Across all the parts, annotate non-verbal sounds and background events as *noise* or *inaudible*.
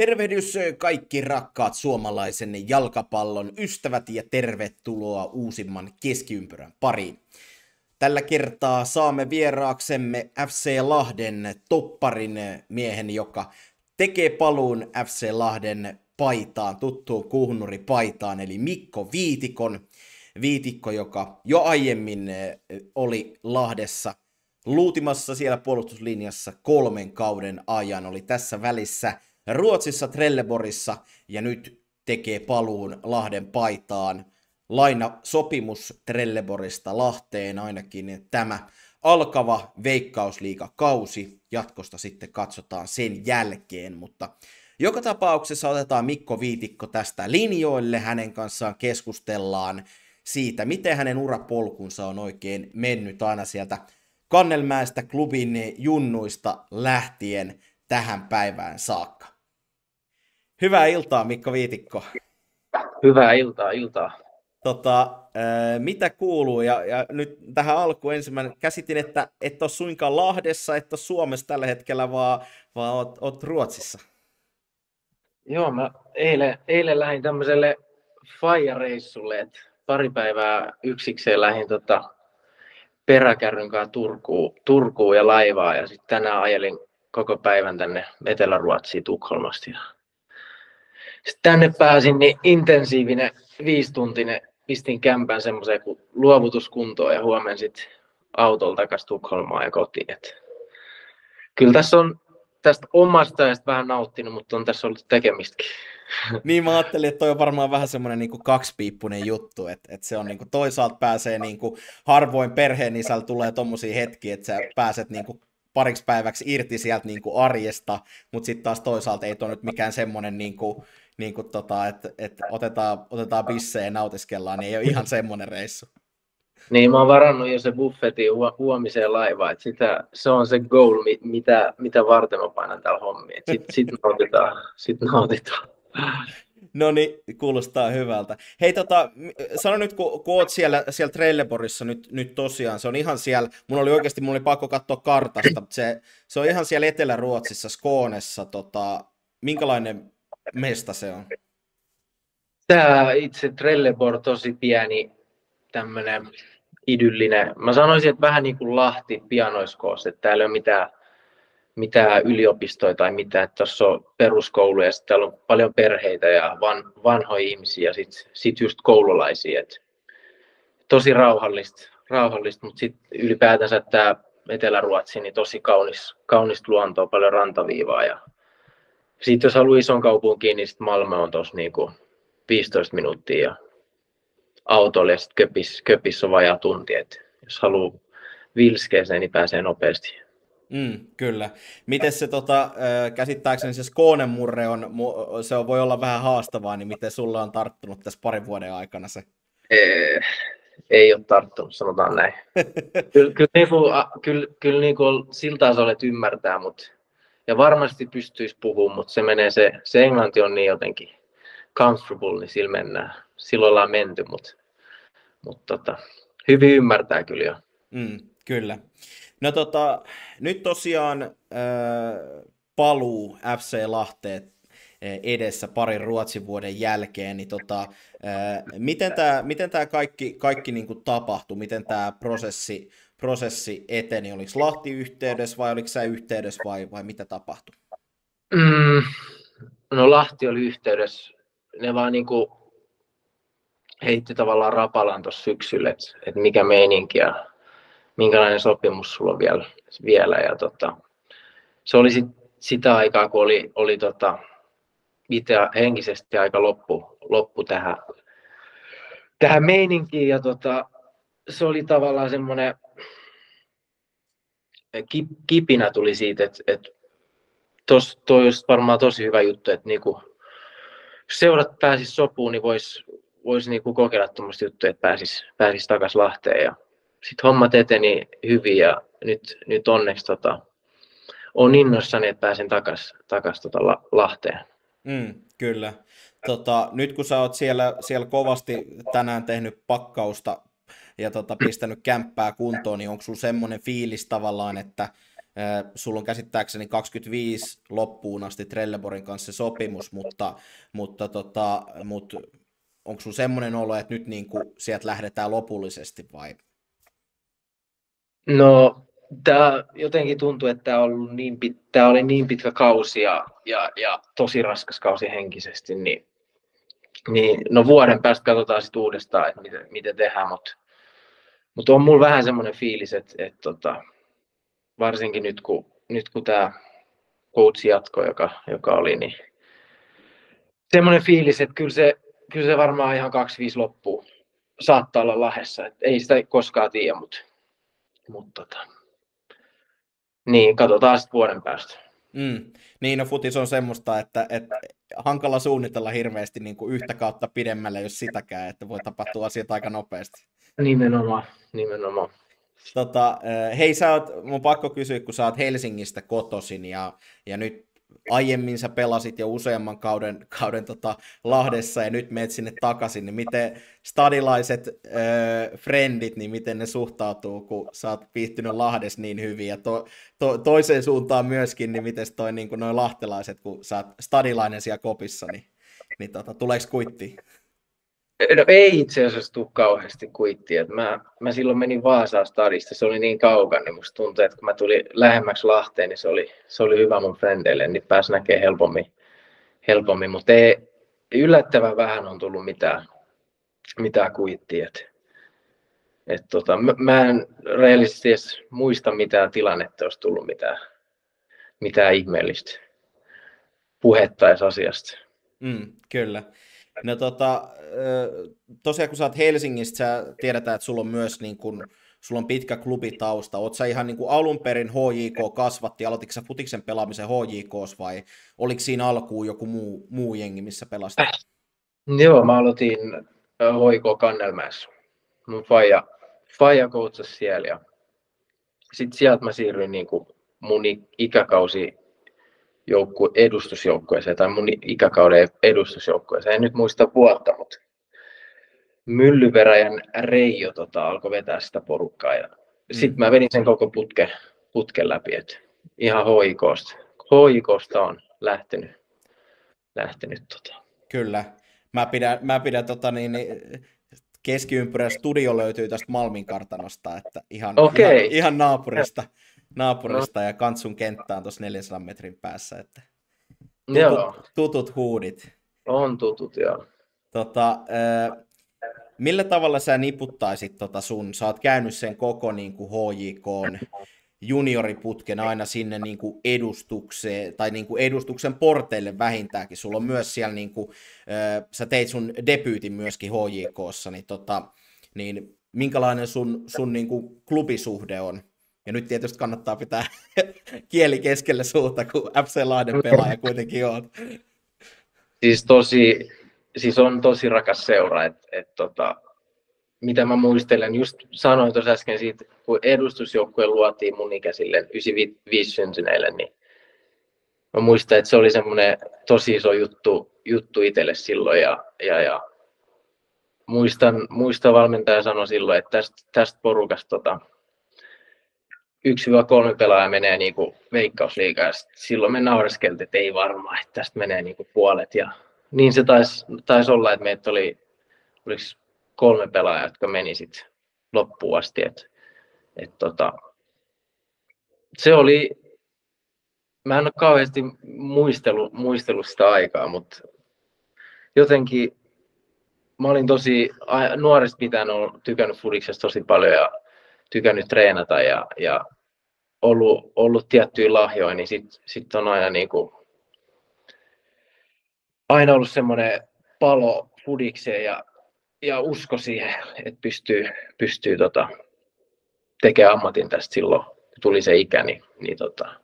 Tervehdys kaikki rakkaat suomalaisen jalkapallon ystävät ja tervetuloa uusimman keskiympyrän pariin. Tällä kertaa saamme vieraaksemme FC Lahden topparin miehen, joka tekee paluun FC Lahden paitaan, tuttuun kuhnuripaitaan, eli Mikko Viitikon. Viitikko, joka jo aiemmin oli Lahdessa luutimassa siellä puolustuslinjassa kolmen kauden ajan, oli tässä välissä – Ruotsissa Trelleborissa ja nyt tekee paluun Lahden paitaan. Laina sopimus Trelleborista Lahteen ainakin tämä alkava veikkausliikakausi. Jatkosta sitten katsotaan sen jälkeen, mutta joka tapauksessa otetaan Mikko Viitikko tästä linjoille. Hänen kanssaan keskustellaan siitä, miten hänen urapolkunsa on oikein mennyt aina sieltä Kannelmäestä klubin junnuista lähtien tähän päivään saakka. Hyvää iltaa, Mikko Viitikko. Hyvää iltaa, iltaa. Tota, mitä kuuluu? Ja, ja nyt tähän alkuun ensimmäinen käsitin, että et ole suinkaan Lahdessa, et ole Suomessa tällä hetkellä, vaan, vaan oot, oot Ruotsissa. Joo, mä eilen, eilen lähdin tämmöiselle Faija-reissulle, että pari päivää yksikseen lähdin tota, peräkärryn kanssa Turkuun, Turkuun ja laivaa ja sitten tänään ajelin koko päivän tänne Etelä-Ruotsiin Tukholmasta. Sitten tänne pääsin, niin intensiivinen viisituntinen pistin kämpän semmoiseen kuin luovutuskuntoon ja huomenna sitten autolla takaisin Tukholmaan ja kotiin. Et kyllä tässä on tästä omasta ajasta vähän nauttinut, mutta on tässä ollut tekemistäkin. *laughs* Niin mä ajattelin, että toi on varmaan vähän semmoinen niin kaksipiippunen juttu, että, että se on niin kuin, toisaalta pääsee niin kuin, harvoin perheen isällä tulee tommosia hetkiä, että sä pääset niin kuin, pariksi päiväksi irti sieltä niin kuin arjesta, mutta sitten taas toisaalta ei tuo nyt mikään semmoinen niin kuin, niin kuin tota, että, että otetaan, otetaan bissejä ja nautiskellaan, niin ei ole ihan semmoinen reissu. Niin, mä oon varannut jo se buffetin huomiseen laivaan, että sitä, se on se goal, mitä, mitä varten mä painan täällä hommiin. Sitten sit nautitaan, sit nautitaan. No niin, kuulostaa hyvältä. Hei, tota, sano nyt, kun, kun oot siellä, siellä Trelleborissa nyt, nyt tosiaan, se on ihan siellä, mun oli oikeasti, mun oli pakko katsoa kartasta, se, se on ihan siellä Etelä-Ruotsissa, Skoonessa, tota, minkälainen mesta se on? Tämä itse Trelleborg tosi pieni tämmöinen idyllinen. Mä sanoisin, että vähän niin kuin Lahti pianoiskoossa, että täällä ei ole mitään, mitään yliopistoja tai mitään, että tuossa on peruskoulu ja sitten täällä on paljon perheitä ja van, vanhoja ihmisiä ja sitten sit just koululaisia. Et tosi rauhallista, rauhallista mutta sitten ylipäätänsä tämä Etelä-Ruotsi, niin tosi kaunis, kaunista luontoa, paljon rantaviivaa ja sitten jos haluaa ison kaupunkiin, niin sitten Malmö on tuossa niinku 15 minuuttia ja autolle ja sitten köpis, köpis on vajaa tunti. Et jos haluaa vilskeeseen, niin pääsee nopeasti. Mm, kyllä. Miten se tota, käsittääkseni se Skånemurre on, se on, voi olla vähän haastavaa, niin miten sulla on tarttunut tässä parin vuoden aikana se? Ei, ei ole tarttunut, sanotaan näin. *laughs* kyllä, kyllä, niin kuin, kyllä, kyllä niin kuin siltä olet ymmärtää, mutta ja varmasti pystyisi puhumaan, mutta se menee se, se englanti on niin jotenkin comfortable, niin sillä mennään. Silloin ollaan menty, mutta, mutta tota, hyvin ymmärtää kyllä jo. Mm, kyllä. No tota, nyt tosiaan äh, paluu FC Lahteen edessä parin Ruotsin vuoden jälkeen, niin tota, äh, miten tämä miten tää kaikki, kaikki niinku tapahtui, miten tämä prosessi prosessi eteni? Oliko Lahti yhteydessä vai oliko sä yhteydessä vai, vai mitä tapahtui? Mm, no Lahti oli yhteydessä. Ne vaan niin kuin heitti tavallaan rapalan tuossa syksyllä, että, että mikä meininki ja minkälainen sopimus sulla on vielä. vielä. Ja tota, se oli sit, sitä aikaa, kun oli, oli tota, itse henkisesti aika loppu, loppu tähän, tähän meininkiin. Ja tota, se oli tavallaan semmoinen kipinä tuli siitä, että, että tos, toi olisi varmaan tosi hyvä juttu, että niinku, seurat pääsis sopuun, niin voisi vois niinku kokeilla tuommoista juttuja, että pääsis, pääsis takaisin Lahteen. Ja sitten hommat eteni hyvin ja nyt, nyt onneksi tota, on innoissani, että pääsen takaisin takas, tota Lahteen. Mm, kyllä. Tota, nyt kun sä oot siellä, siellä kovasti tänään tehnyt pakkausta ja tota, pistänyt kämppää kuntoon, niin onko sulla semmoinen fiilis tavallaan, että Sulla on käsittääkseni 25 loppuun asti Trelleborgin kanssa sopimus, mutta, mutta, tota, mutta onko sulla semmoinen olo, että nyt niin kuin sieltä lähdetään lopullisesti vai? No, tämä jotenkin tuntuu, että tämä, ollut niin pit, tämä oli niin pitkä kausi ja, ja, ja tosi raskas kausi henkisesti, niin, niin no vuoden päästä katsotaan sitten uudestaan, että miten, miten tehdään, mutta mutta on mulla vähän semmoinen fiilis, että, että tota, varsinkin nyt kun, nyt kun tämä coach jatko, joka, joka oli, niin semmoinen fiilis, että kyllä se, kyllä se varmaan ihan 2-5 loppuu. Saattaa olla lahessa, että ei sitä koskaan tiedä, mutta, mutta tota, niin, katsotaan sitten vuoden päästä. Mm. Niin, no futis on semmoista, että, että hankala suunnitella hirveästi niin kuin yhtä kautta pidemmälle, jos sitäkään, että voi tapahtua asiat aika nopeasti. Nimenomaan, nimenomaan. Tota, hei, sä oot, mun pakko kysyä, kun sä oot Helsingistä kotosin ja, ja nyt aiemmin sä pelasit jo useamman kauden, kauden tota Lahdessa ja nyt meet sinne takaisin, niin miten stadilaiset äh, frendit, niin miten ne suhtautuu, kun sä oot viihtynyt Lahdessa niin hyvin ja to, to, toiseen suuntaan myöskin, niin miten toi niin noin lahtelaiset, kun sä oot stadilainen siellä kopissa, niin, niin tota, tuleeko kuitti? No ei itse asiassa tule kauheasti kuittia. Mä, mä silloin menin Vaasaan stadista, se oli niin kaukana, niin musta tuntui, että kun mä tulin lähemmäksi Lahteen, niin se oli, se oli hyvä mun frendeille, niin pääsi näkemään helpommin, helpommin. mutta yllättävän vähän on tullut mitään, mitään kuittia. Et, et tota, mä, mä en reellisesti edes muista mitään tilannetta, olisi tullut mitään, mitään ihmeellistä puhetta edes asiasta. Mm, kyllä. No tota, tosiaan kun sä oot Helsingistä, sä tiedetään, että sulla on myös niin kun, sulla on pitkä klubitausta. Oot sä ihan niin kuin alun perin HJK kasvatti, aloititko sä futiksen pelaamisen HJKs vai oliko siinä alkuun joku muu, muu jengi, missä pelasit? Joo, mä aloitin HJK Kannelmäessä. Mun faija, faija koutsasi siellä ja sitten sieltä mä siirryin niin kuin mun ikäkausi joukku, edustusjoukkueeseen tai mun ikäkauden edustusjoukkueeseen. En nyt muista vuotta, mutta Myllyveräjän Reijo tota, alkoi vetää sitä porukkaa ja mm. sitten mä vedin sen koko putke, putken läpi, että ihan hoikosta. Hoikosta on lähtenyt, lähtenyt tota. Kyllä. Mä pidän, mä pidän tota niin, niin keskiympyrän studio löytyy tästä Malmin kartanosta, että ihan, okay. ihan, ihan naapurista naapurista no. ja Kantsun kenttä on tuossa 400 metrin päässä, että tutut, joo. tutut huudit. On tutut, joo. Tota, äh, millä tavalla sä niputtaisit tota sun, sä oot käynyt sen koko niin kuin HJK junioriputken aina sinne niin kuin edustukseen, tai niin kuin edustuksen porteille vähintäänkin. Sulla on myös siellä, niin kuin, äh, sä teit sun debyytin myöskin HJKssa, niin, tota, niin minkälainen sun, sun niin kuin klubisuhde on? Ja nyt tietysti kannattaa pitää *laughs* kieli keskelle suuta, kun FC Lahden pelaaja kuitenkin on. Siis, tosi, siis on tosi rakas seura, että et tota, mitä mä muistelen, just sanoin tuossa äsken siitä, kun edustusjoukkue luotiin mun ikäisille 95 syntyneille, niin mä muistan, että se oli semmoinen tosi iso juttu, juttu itselle silloin ja, ja, ja muistan, muistan valmentaja sanoi silloin, että tästä, tästä porukasta tota, 1-3 pelaaja menee niin kuin veikkausliigaan ja silloin me naureskeltiin, että ei varmaan, että tästä menee niin kuin puolet. Ja niin se taisi, taisi olla, että meitä oli oliko kolme pelaajaa, jotka meni sitten loppuun asti. Et, et tota, se oli, mä en ole kauheasti muistellut, muistellut sitä aikaa, mutta jotenkin mä olin tosi, nuoresta pitäen tykännyt fudiksesta tosi paljon ja tykännyt treenata ja, ja ollut, ollut tiettyjä lahjoja, niin sitten sit on aina, niin kuin, aina ollut semmoinen palo fudikseen ja, ja usko siihen, että pystyy, pystyy tota, tekemään ammatin tästä silloin, kun tuli se ikä, niin, niin tota,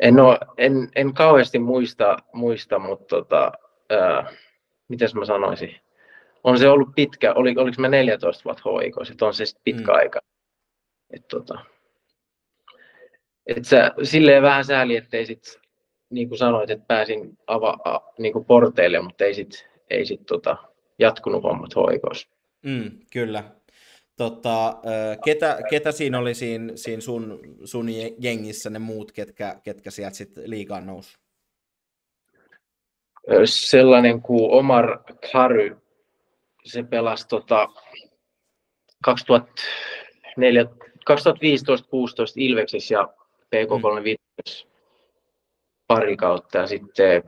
en, ole, en, en kauheasti muista, muista mutta tota, ää, mitäs mä sanoisin, on se ollut pitkä, oli, oliko me 14 vuotta hoikoissa, että on se pitkä mm. aika. Et, tota, et sä, silleen vähän sääli, ettei sit, niin kuin sanoit, että pääsin ava, a, niin kuin porteille, mutta ei sit, ei sit tota, jatkunut hommat hoikoissa. Mm, kyllä. Tota, ketä, ketä siinä oli siinä, siinä sun, sun jengissä ne muut, ketkä, ketkä sieltä sitten liigaan nousi? Sellainen kuin Omar Kary, se pelasi tota 2004, 2015-16 Ilveksessä ja PK35 mm. pari kautta ja sitten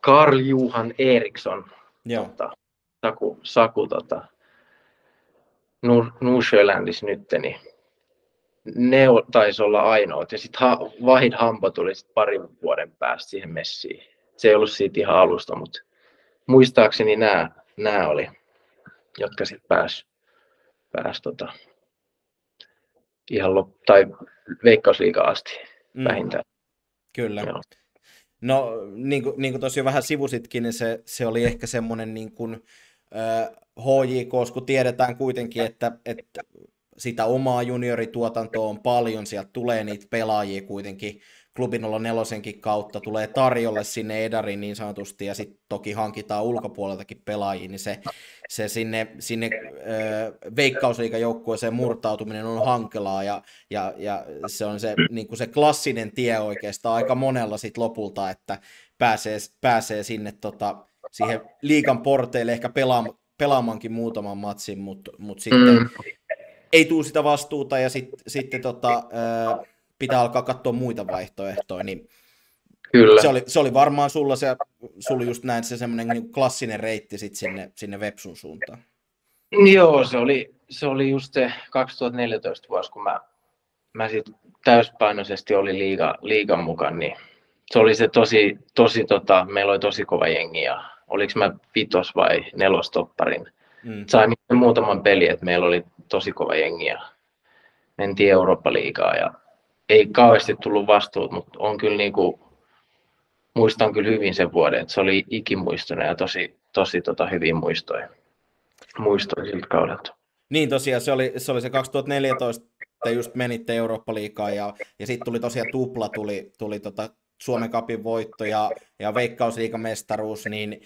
Karl Juhan Eriksson, Joo. Tota, Saku, Saku tota, Nuusjölandissa nyt, niin ne taisi olla ainoat. Ja sitten ha, Vahid Hampo tuli sit parin vuoden päästä siihen messiin. Se ei ollut siitä ihan alusta, mutta muistaakseni nämä, nämä oli, jotka sitten pääsi pääs, tota, ihan lop, tai veikkausliikaa asti mm. vähintään. Kyllä. Joo. No, niin kuin, niin kuin tosiaan vähän sivusitkin, niin se, se oli ehkä semmoinen niin kuin, HJK, kun tiedetään kuitenkin, että, että sitä omaa juniorituotantoa on paljon, sieltä tulee niitä pelaajia kuitenkin klubin olla nelosenkin kautta, tulee tarjolle sinne Edariin niin sanotusti, ja sitten toki hankitaan ulkopuoleltakin pelaajia, niin se, se sinne, sinne veikkausliikajoukkueeseen murtautuminen on hankalaa, ja, ja, ja se on se, niin kuin se klassinen tie oikeastaan aika monella sit lopulta, että pääsee, pääsee sinne tota, siihen liikan porteille ehkä pelaamaan, pelaamankin muutaman matsin, mutta mut sitten mm. ei tule sitä vastuuta ja sit, sitten tota, pitää alkaa katsoa muita vaihtoehtoja, niin Kyllä. Se, oli, se oli varmaan sulla, se, sulla just näin se semmoinen niin klassinen reitti sit sinne, sinne Vepsun suuntaan. Joo, se oli, se oli just se 2014 vuosi, kun mä, mä sit täyspainoisesti oli liiga, liigan mukaan, niin se oli se tosi, tosi tota, meillä oli tosi kova jengi ja oliko mä vitos vai nelostopparin. Mm. Sain muutaman peli, että meillä oli tosi kova jengi ja mentiin Eurooppa-liigaa ja ei kauheasti tullut vastuut, mutta on kyllä niin kuin, muistan kyllä hyvin sen vuoden, että se oli ikimuistoinen ja tosi, tosi tota, hyvin muistoja, muistoja siltä kaudelta. Niin tosiaan, se oli se, oli se 2014, te just menitte Eurooppa-liigaa ja, ja sitten tuli tosiaan tupla, tuli, tuli tota Suomen kapin voitto ja, ja veikkausliigamestaruus, niin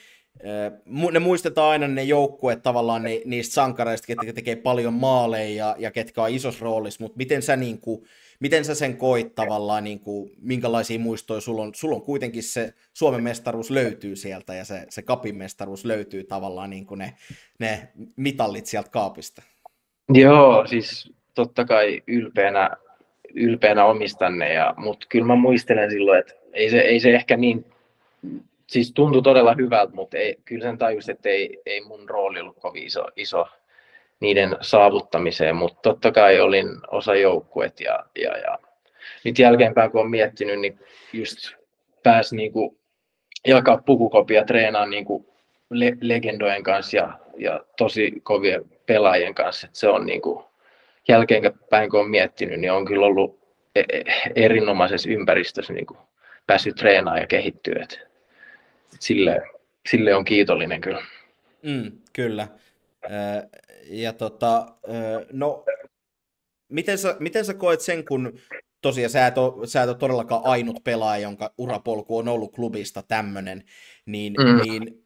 ne muistetaan aina ne joukkueet tavallaan ne, niistä sankareista, ketkä tekee paljon maaleja ja, ja ketkä on isossa roolissa, mutta miten sä, niin kuin, miten sä sen koit tavallaan, niin kuin, minkälaisia muistoja sulla on? Sulla on kuitenkin se Suomen mestaruus löytyy sieltä ja se, se kapin mestaruus löytyy tavallaan niin kuin ne, ne mitallit sieltä kaapista. Joo, siis totta kai ylpeänä, ylpeänä omistan ne, ja, mutta kyllä mä muistelen silloin, että ei se, ei se ehkä niin siis tuntui todella hyvältä, mutta ei, kyllä sen tajus, että ei, ei mun rooli ollut kovin iso, iso niiden saavuttamiseen, mutta totta kai olin osa joukkuet ja, ja, ja nyt jälkeenpäin kun olen miettinyt, niin just pääsi niin kuin jakaa pukukopia treenaan niin kuin le- legendojen kanssa ja, ja tosi kovien pelaajien kanssa, että se on niin kuin, jälkeenpäin kun olen miettinyt, niin on kyllä ollut e-, e-, erinomaisessa ympäristössä niin kuin päässyt treenaamaan ja kehittyä. Että sille, sille on kiitollinen kyllä. Mm, kyllä. Ja tota, no, miten sä, miten sä koet sen, kun tosiaan sä et, ole, sä et ole todellakaan ainut pelaaja, jonka urapolku on ollut klubista tämmöinen, niin, mm. niin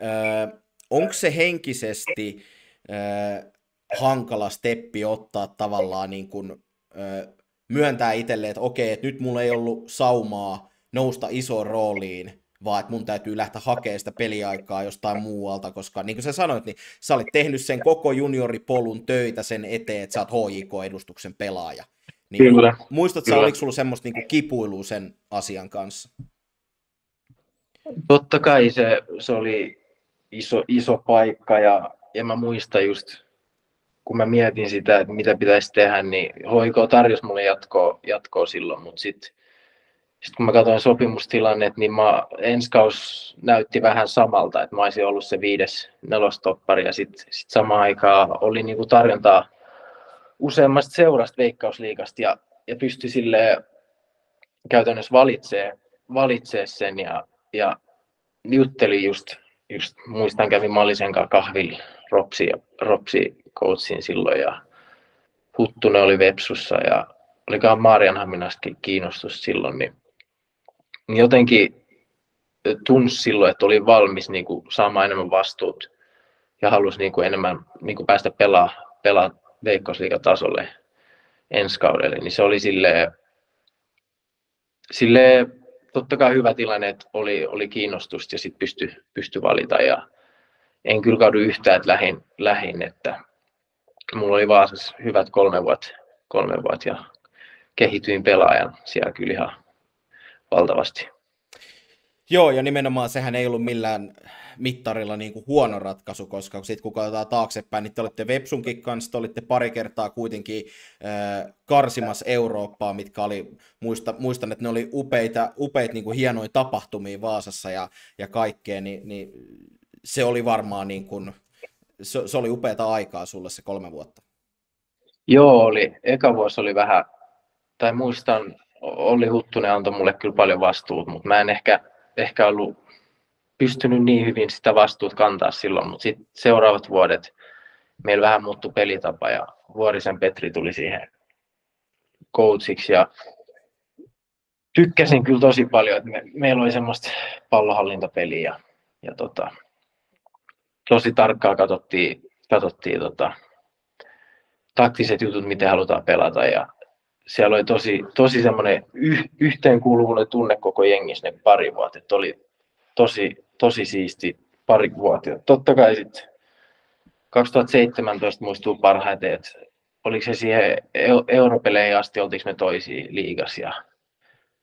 onko se henkisesti äh, hankala steppi ottaa tavallaan niin kuin, äh, myöntää itselleen, että okei, että nyt mulla ei ollut saumaa nousta isoon rooliin, vaan että mun täytyy lähteä hakemaan sitä peliaikaa jostain muualta, koska niin kuin sä sanoit, niin sä olit tehnyt sen koko junioripolun töitä sen eteen, että sä oot HJK-edustuksen pelaaja. Niin Kyllä. Muistatko, Kyllä. oliko sulla semmoista niin kipuilua sen asian kanssa? Totta kai se, se oli iso, iso paikka ja, ja mä muistan just, kun mä mietin sitä, että mitä pitäisi tehdä, niin HIK tarjosi mulle jatkoa, jatkoa silloin, mutta sitten sitten kun mä katsoin sopimustilannet, niin mä, ensi kaus näytti vähän samalta, että mä olisin ollut se viides nelostoppari. Ja sitten sit samaan aikaan oli niinku tarjontaa useammasta seurasta veikkausliikasta ja, ja pystyi sille käytännössä valitsee, valitsee sen ja, ja jutteli just, just muistan kävin Mallisen kanssa kahvilla Ropsi, Ropsi coachin silloin ja Huttunen oli Vepsussa ja olikohan Maarianhaminastakin kiinnostus silloin, niin niin jotenkin tunsi silloin, että oli valmis niin kuin, saamaan enemmän vastuut ja halusi niin kuin, enemmän niin kuin, päästä pelaa, pelaa veikkausliigatasolle ensi kaudelle, niin se oli sille, sille totta kai hyvä tilanne, että oli, oli kiinnostusta ja sitten pystyi pysty valita ja en kyllä kaudu yhtään, että lähin, lähin että mulla oli Vaasassa hyvät kolme vuotta, kolme vuotta ja kehityin pelaajan siellä kyllä ihan valtavasti. Joo, ja nimenomaan sehän ei ollut millään mittarilla niin kuin huono ratkaisu, koska sitten kun katsotaan taaksepäin, niin te olitte Vepsunkin kanssa, te olitte pari kertaa kuitenkin äh, karsimassa Eurooppaa, mitkä oli, muista, muistan, että ne oli upeita, upeita niin kuin hienoja tapahtumia Vaasassa ja, ja kaikkea, niin, niin se oli varmaan niin kuin, se, se oli upeata aikaa sulle se kolme vuotta. Joo, oli. Eka vuosi oli vähän, tai muistan, oli Huttunen antoi mulle kyllä paljon vastuut, mutta mä en ehkä, ehkä ollut pystynyt niin hyvin sitä vastuut kantaa silloin, mutta sitten seuraavat vuodet meillä vähän muuttui pelitapa ja Vuorisen Petri tuli siihen coachiksi ja tykkäsin kyllä tosi paljon, että me, meillä oli semmoista pallohallintapeliä ja, ja tota, tosi tarkkaan katsottiin, katsottiin tota, taktiset jutut, miten halutaan pelata ja siellä oli tosi, tosi semmoinen yh, yhteenkuuluvuuden tunne koko jengissä ne pari vuotta, että oli tosi, tosi siisti pari vuotta. Totta kai sitten 2017 muistuu parhaiten, että oliko se siihen europeleihin asti, oltiinko me toisia liigas ja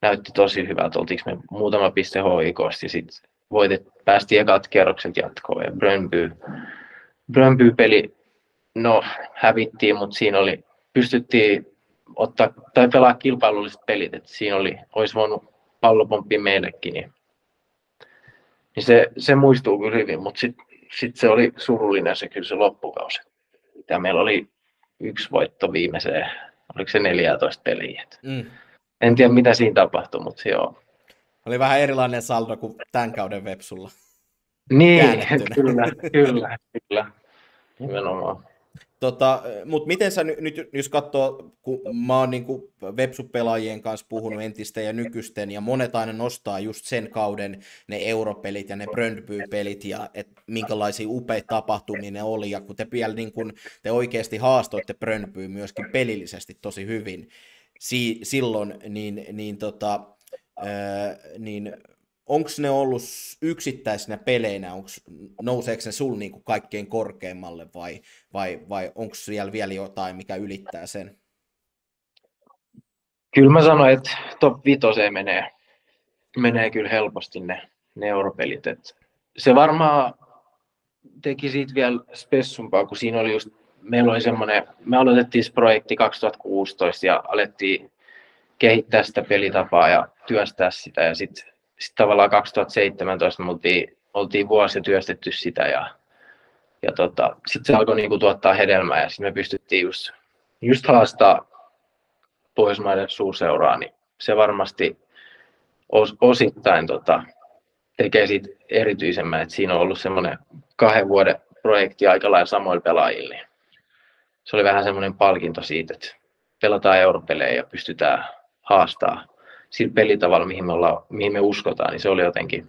näytti tosi hyvältä, oltiinko me muutama piste HIKosta ja sitten voitet, päästiin ekat kierrokset jatkoon ja Brönby, Brönby peli, no hävittiin, mutta siinä oli, pystyttiin ottaa tai pelaa kilpailulliset pelit, että siinä oli, olisi voinut pallopomppi meillekin, niin, niin se, se muistuu kyllä hyvin, mutta sitten sit se oli surullinen se kyllä se loppukausi. Ja meillä oli yksi voitto viimeiseen, oliko se 14 peliä. Mm. En tiedä mitä siinä tapahtui, mutta joo. Oli vähän erilainen saldo kuin tämän kauden Vepsulla. Niin, kyllä, kyllä, kyllä. Nimenomaan. Tota, Mutta miten sä nyt, jos katsoo, kun mä oon niin websupelaajien kanssa puhunut entistä ja nykyisten, ja monet aina nostaa just sen kauden ne europelit ja ne Bröndby-pelit, ja et minkälaisia upeita tapahtumia ne oli, ja kun te vielä niin kun, te oikeasti haastoitte Bröndby myöskin pelillisesti tosi hyvin si- silloin, niin, niin, tota, ää, niin onko ne ollut yksittäisinä peleinä, onks, nouseeko ne sul niinku kaikkein korkeimmalle vai, vai, vai onko siellä vielä jotain, mikä ylittää sen? Kyllä mä sanoin, että top 5 menee, menee kyllä helposti ne, ne europelit. Et se varmaan teki siitä vielä spessumpaa, kun siinä oli just, meillä oli semmoinen, me aloitettiin se projekti 2016 ja alettiin kehittää sitä pelitapaa ja työstää sitä ja sitten sitten tavallaan 2017 me oltiin, oltiin vuosi työstetty sitä ja, ja tota, sitten se alkoi niinku tuottaa hedelmää ja sitten me pystyttiin just, just haastaa Pohjoismaiden suurseuraa, niin se varmasti os, osittain tota, tekee siitä erityisemmän, että siinä on ollut semmoinen kahden vuoden projekti aika lailla samoilla pelaajilla. Niin se oli vähän semmoinen palkinto siitä, että pelataan europelejä ja pystytään haastaa sillä pelitavalla, mihin me, ollaan, mihin me uskotaan, niin se oli jotenkin,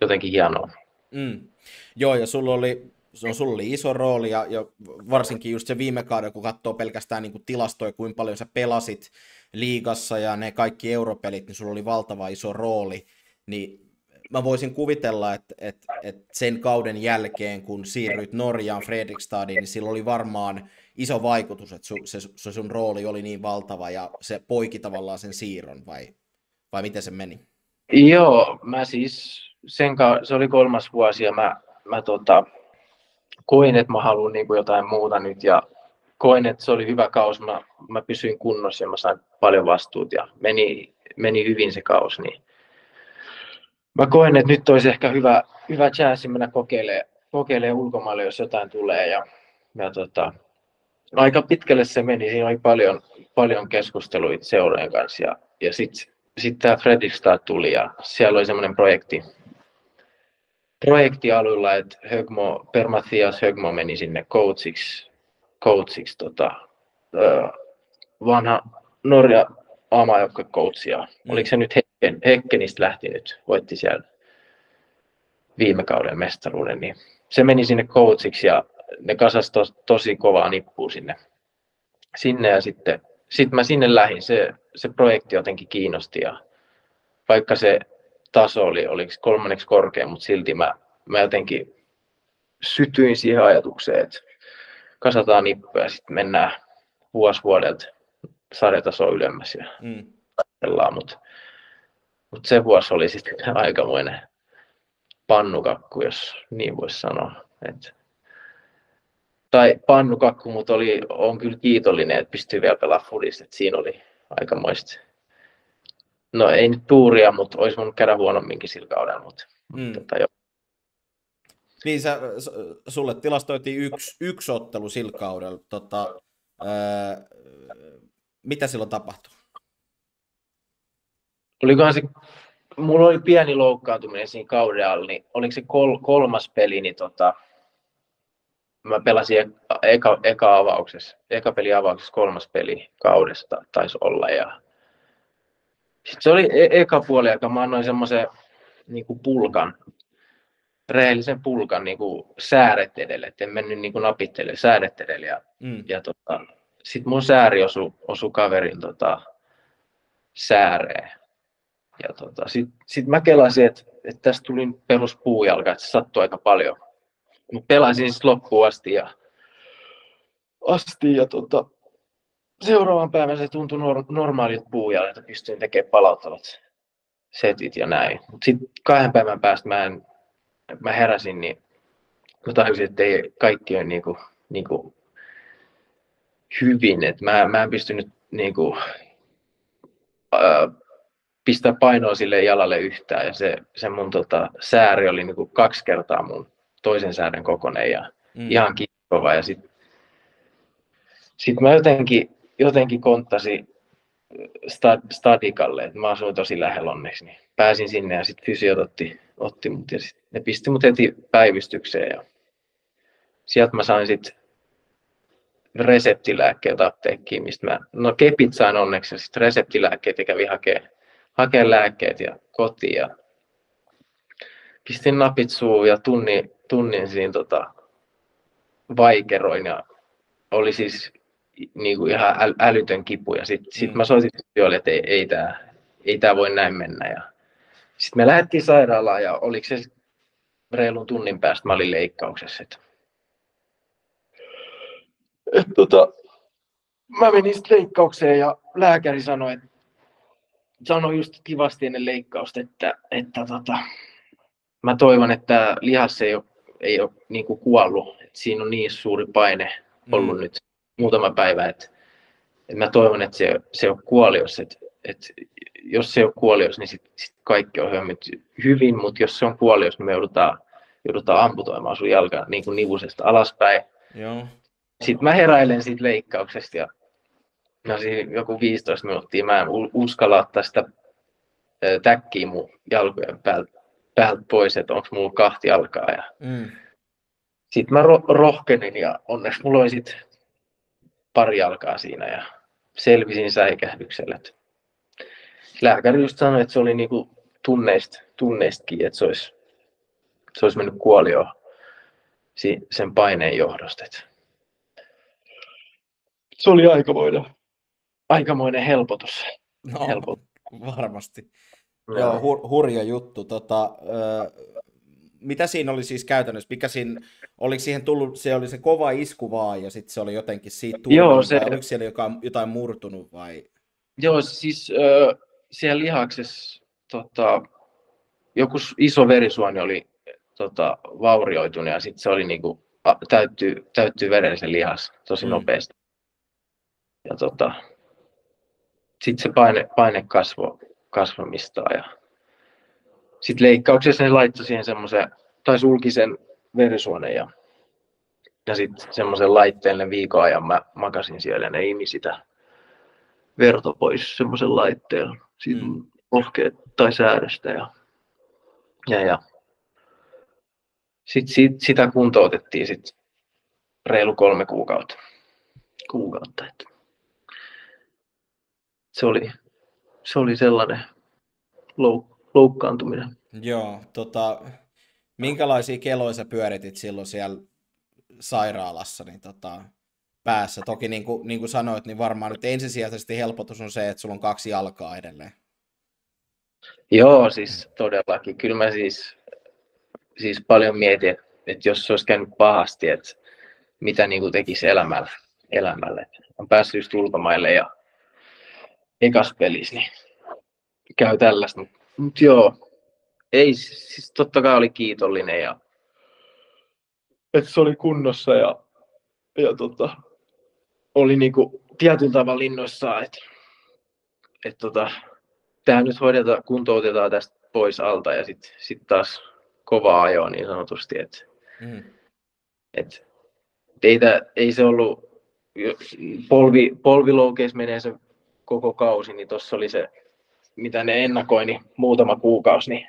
jotenkin hienoa. Mm. Joo, ja sulla oli, sulla oli iso rooli, ja, ja varsinkin just se viime kauden, kun katsoo pelkästään niin kuin tilastoja, kuinka paljon sä pelasit liigassa ja ne kaikki europelit, niin sulla oli valtava iso rooli, niin mä voisin kuvitella, että, että, että sen kauden jälkeen, kun siirryit Norjaan Fredrikstadiin, niin sillä oli varmaan iso vaikutus, että sun, se, se sun rooli oli niin valtava ja se poiki tavallaan sen siirron, vai, vai miten se meni? Joo, mä siis, sen ka- se oli kolmas vuosi ja mä, mä tota, koin, että mä haluan niin jotain muuta nyt ja koin, että se oli hyvä kausi. Mä, mä pysyin kunnossa ja mä sain paljon vastuut ja meni, meni hyvin se kausi. Niin mä koen, että nyt olisi ehkä hyvä, hyvä chanssi mennä kokeilemaan, kokeilemaan ulkomaille, jos jotain tulee. Ja, ja tota, aika pitkälle se meni. Siinä oli paljon, paljon keskusteluita seurojen kanssa ja, ja sitten sit tämä Fredrikstad tuli ja siellä oli semmoinen projekti, projektialueella, että Högmo, Per Mathias Högmo meni sinne coachiksi, coachiksi tota, vanha Norja aamajoukko coach ja mm. oliko se nyt Hekken, Hekkenistä lähtenyt, voitti siellä viime kauden mestaruuden, niin se meni sinne coachiksi ja ne kasas tos, tosi kovaa nippua sinne, sinne ja sitten sit mä sinne lähin. Se, se projekti jotenkin kiinnosti ja vaikka se taso oli, oliko kolmanneksi korkea, mutta silti mä, mä jotenkin sytyin siihen ajatukseen, että kasataan nippuja ja sitten mennään vuosi vuodelta sarjataso ylemmäs ja mm. mutta mut se vuosi oli sitten *laughs* aikamoinen pannukakku, jos niin voisi sanoa. Et, tai pannukakku, mutta oli, on kyllä kiitollinen, että pystyy vielä pelaamaan fudista. Siinä oli aikamoista. No ei nyt tuuria, mutta olisi voinut käydä huonomminkin sillä kaudella. Mutta, mm. tota, jo. Niin sä, sulle tilastoitiin yksi, yksi ottelu sillä kaudella. Tota, ää, mitä silloin tapahtui? Olikohan se, mulla oli pieni loukkaantuminen siinä kauden alla, niin oliko se kol, kolmas peli, niin tota, mä pelasin e-, eka, eka avauksessa, eka peli avauksessa kolmas peli kaudesta taisi olla. Ja sitten se oli e- eka puoli, joka mä annoin semmoisen niin pulkan, rehellisen pulkan niin kuin sääret edelle, että en mennyt niin napittele sääret edelle. Ja, mm. ja tota, sitten mun sääri osui osu kaverin tota, sääreen. Ja tota, sitten sit mä kelasin, että, että tästä tuli peruspuujalka, että se sattui aika paljon. Pelasin sitten loppuun asti ja, asti ja tota, seuraavan päivän se tuntui nor- normaalilta puujalta, että pystyin tekemään palauttavat setit ja näin. Mutta sitten kahden päivän päästä mä, en, mä heräsin, niin mä tajusin, että ei kaikki ole niinku, niinku hyvin. Et mä, mä en pystynyt niinku, ää, pistää painoa sille jalalle yhtään ja se, se mun tota, sääri oli niinku kaksi kertaa mun toisen säären kokonen ja mm. ihan kiikkova ja sitten sit mä jotenkin, jotenkin konttasin stad, stadikalle, että mä asuin tosi lähellä onneksi, niin pääsin sinne ja sitten fysiot otti, otti mut ja sit ne pisti mut heti päivystykseen ja sieltä mä sain sitten reseptilääkkeet apteekkiin, mistä mä, no kepit sain onneksi ja sitten reseptilääkkeet ja kävin hakemaan hakea lääkkeet ja kotiin ja pistin napit suuhun ja tunnin, tunnin siinä tota, vaikeroin ja oli siis niin kuin ihan äl, älytön kipu ja sitten sit mm. mä soitin joille, että ei, ei tämä ei tää voi näin mennä ja sitten me lähdettiin sairaalaan ja oliko se reilun tunnin päästä mä olin leikkauksessa. Et, et, tota, mä menin sitten leikkaukseen ja lääkäri sanoi, että sanoi just kivasti ennen leikkausta, että, että tota, mä toivon, että lihas ei ole, ei ole niin kuin kuollut. Että siinä on niin suuri paine ollut mm. nyt muutama päivä, että, että mä toivon, että se, se on kuolios. Että, että jos se on kuolios, niin sit, sit kaikki on hyvin, mutta jos se on kuolios, niin me joudutaan, joudutaan amputoimaan sun jalka niin kuin nivusesta alaspäin. Joo. Sitten mä heräilen siitä leikkauksesta ja no siinä joku 15 minuuttia mä en uskalla ottaa sitä täkkiä mun jalkojen päältä, päältä pois, että onko mulla kahti jalkaa. Ja... Mm. Sitten mä ro- rohkenin ja onneksi mulla oli sit pari jalkaa siinä ja selvisin säikähdyksellä. Lääkäri just sanoi, että se oli niinku tunneista, tunneistakin, että se olisi, se olisi mennyt kuolioon sen paineen johdosta. Se oli aikamoinen aikamoinen helpotus. No, Helpot. varmasti. No. Joo, hur, hurja juttu. Tota, ö, mitä siinä oli siis käytännössä? Mikä siinä, oliko siihen tullut, se oli se kova isku vaan ja sitten se oli jotenkin siitä tullut, Joo, se... oliko siellä jotain, jotain murtunut vai? Joo, siis ö, siellä lihaksessa tota, joku iso verisuoni oli tota, vaurioitunut ja sitten se oli niinku, täyttyy, täyttyy verellisen lihas tosi mm. nopeasti. Ja tota, sitten se paine, paine kasvo, kasvamistaa. Ja sitten leikkauksessa ne laittoi siihen semmoisen, tai sulkisen verisuonen ja, ja sitten semmoisen laitteelle viikon ajan mä makasin siellä ja ne imi sitä verta pois semmoisen laitteella siitä mm. ohkeet tai säädöstä. Ja, ja, ja. Sitten sit, sitä kuntoutettiin sit reilu kolme kuukautta. kuukautta että se oli, se oli sellainen louk- loukkaantuminen. Joo, tota, minkälaisia keloja sä pyöritit silloin siellä sairaalassa niin tota, päässä. Toki niin kuin, niin kuin sanoit, niin varmaan nyt ensisijaisesti helpotus on se, että sulla on kaksi jalkaa edelleen. Joo, siis todellakin. Kyllä mä siis, siis paljon mietin, että, että jos se olisi käynyt pahasti, että mitä niin kuin tekisi elämällä. elämälle. On päässyt just ulkomaille ja ekas pelissä, niin käy tällaista. Mutta mut joo, ei, siis totta kai oli kiitollinen ja että se oli kunnossa ja, ja tota, oli niinku tietyn tavalla linnoissaan, että et tota, tämä nyt hoidetaan, kuntoutetaan tästä pois alta ja sitten sit taas kovaa ajoa niin sanotusti, että mm. et, ei, tää, ei se ollut, polvi, polviloukeissa menee se koko kausi, niin tuossa oli se, mitä ne ennakoi, niin muutama kuukausi, niin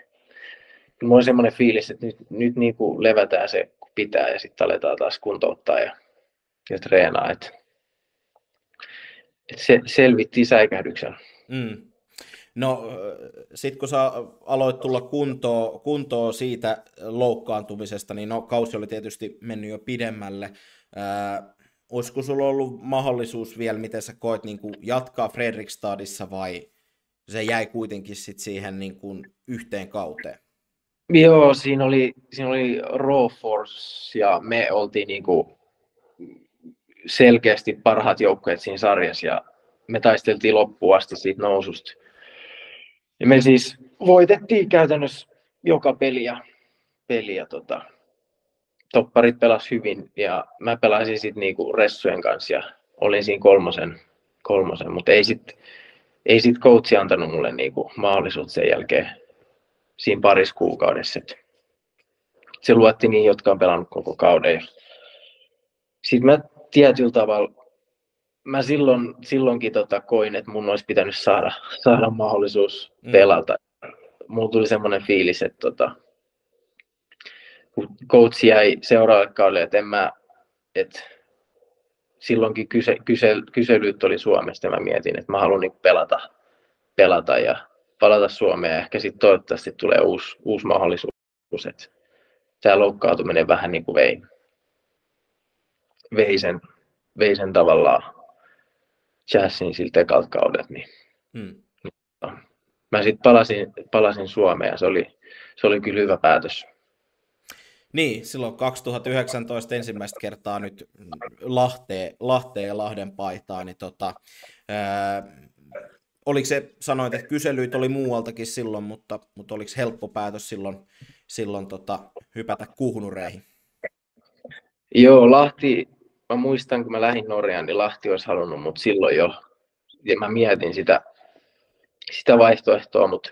mulla on semmoinen fiilis, että nyt, nyt niin kuin levätään se kun pitää ja sitten aletaan taas kuntouttaa ja, ja treenaa. Et, et se selvitti säikähdyksen. Mm. No sitten kun sä aloit tulla kuntoon, kuntoon siitä loukkaantumisesta, niin no kausi oli tietysti mennyt jo pidemmälle. Olisiko sulla ollut mahdollisuus vielä, miten sä koet niin kuin jatkaa Fredrikstadissa vai se jäi kuitenkin sit siihen niin kuin yhteen kauteen? Joo, siinä oli, siinä oli Raw Force ja me oltiin niin kuin selkeästi parhaat joukkueet siinä sarjassa ja me taisteltiin loppuun asti siitä noususta. Ja me siis voitettiin käytännössä joka peli ja, peli ja tota, topparit pelas hyvin ja mä pelasin sitten niinku Ressujen kanssa ja olin siinä kolmosen, kolmosen mutta ei sitten ei sit coachi antanut mulle niinku mahdollisuutta sen jälkeen siinä parissa kuukaudessa. Et se luotti niin, jotka on pelannut koko kauden. Sitten mä tietyllä tavalla, mä silloin, silloinkin tota koin, että mun olisi pitänyt saada, saada mahdollisuus mm. pelata. Mulla tuli semmoinen fiilis, että tota, kun coach jäi seuraavalle kaudelle, että en mä, että silloinkin kyse, kyse, kyselyt oli Suomesta ja mä mietin, että mä haluan niin pelata, pelata ja palata Suomeen ja ehkä sitten toivottavasti tulee uusi, uusi mahdollisuus, että tämä loukkaantuminen vähän niin kuin vei, vei, sen, vei sen tavallaan jazzin siltä kaudet, niin, hmm. mä sitten palasin, palasin Suomeen ja se oli, se oli kyllä hyvä päätös. Niin, silloin 2019 ensimmäistä kertaa nyt Lahteen, Lahteen ja Lahden paitaa, niin tota, ää, oliko se, sanoit, että kyselyitä oli muualtakin silloin, mutta, mutta oliko helppo päätös silloin, silloin tota, hypätä kuhnureihin? Joo, Lahti, mä muistan, kun mä lähdin Norjaan, niin Lahti olisi halunnut mut silloin jo. Ja mä mietin sitä, sitä vaihtoehtoa, mutta